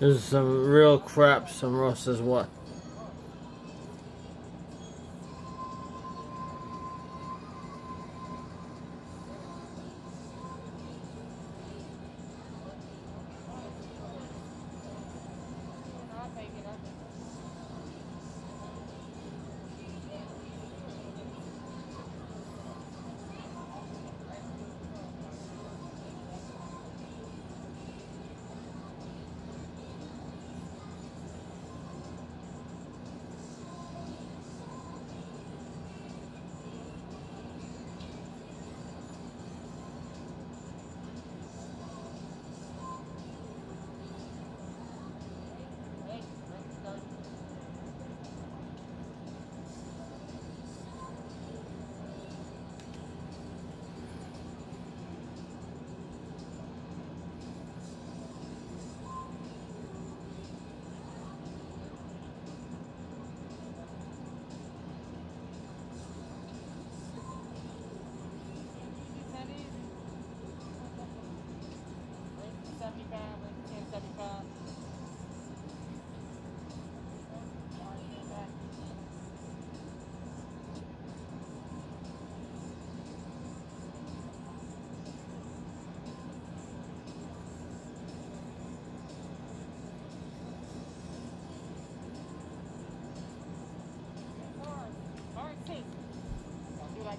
There's some real crap, some Ross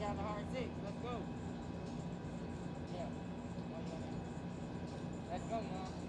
got the hard six. Let's go. Yeah. Let's go, Mom.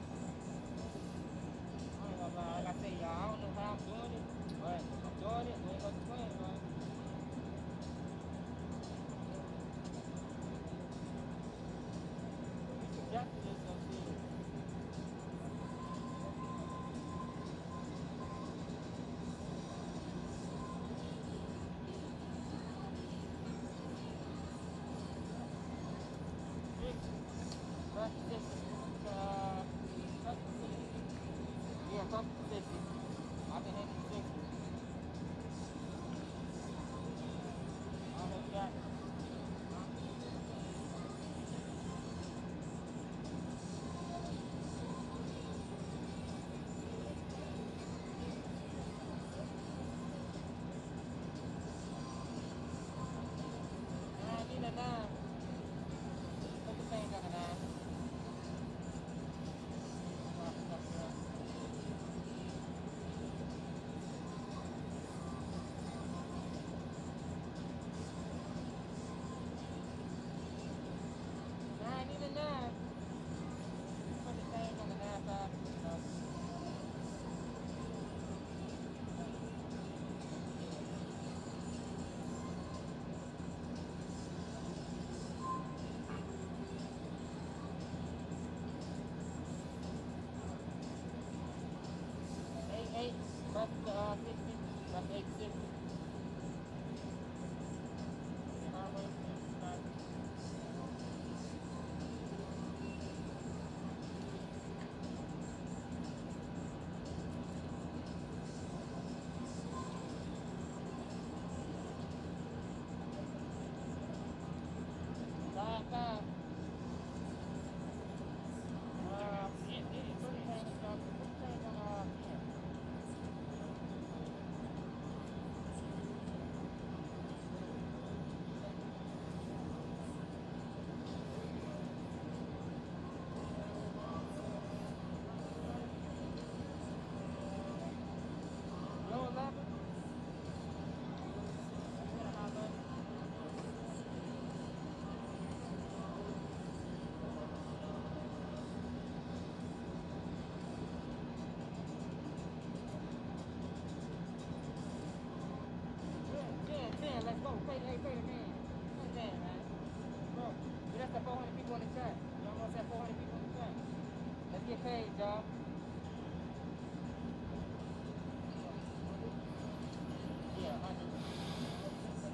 important pour.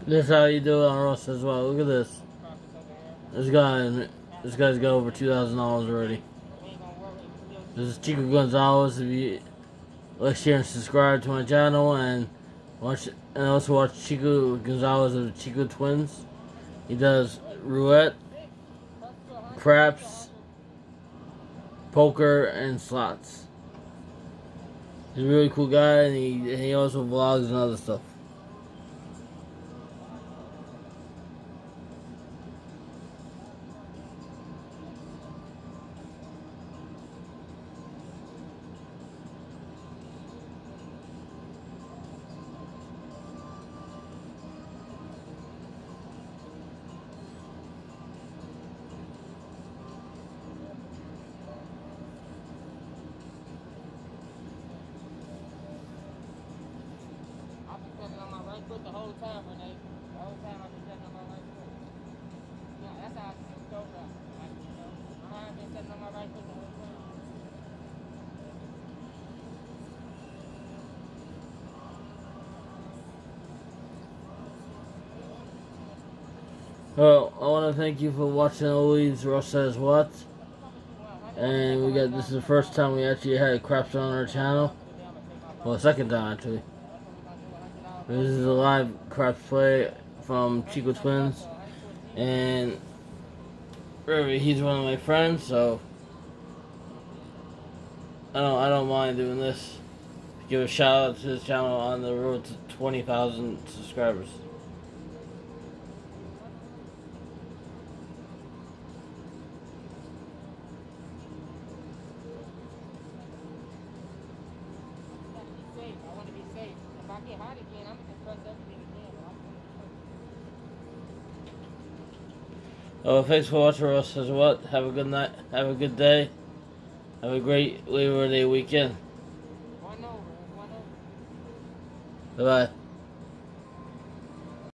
This is how you do it on Ross as well. Look at this. This guy, this guy's got over two thousand dollars already. This is Chico Gonzalez. If you like, share, and subscribe to my channel, and watch, and also watch Chico Gonzalez of the Chico Twins. He does roulette, craps, poker and slots. He's a really cool guy, and he, and he also vlogs and other stuff. Foot the whole time, Renee. The whole time I've been stepping on my right foot. Yeah, that's how I you know, I've been stepping on my right foot the whole time. Well, I want to thank you for watching always. Ross says what, and we got this is the first time we actually had craps on our channel. Well, second time actually. This is a live craps play from Chico Twins, and really, he's one of my friends, so I don't I don't mind doing this. Give a shout out to his channel on the road to twenty thousand subscribers. Oh, thanks for watching us as well. Have a good night. Have a good day. Have a great Labor Day weekend. One over, one over. Bye bye.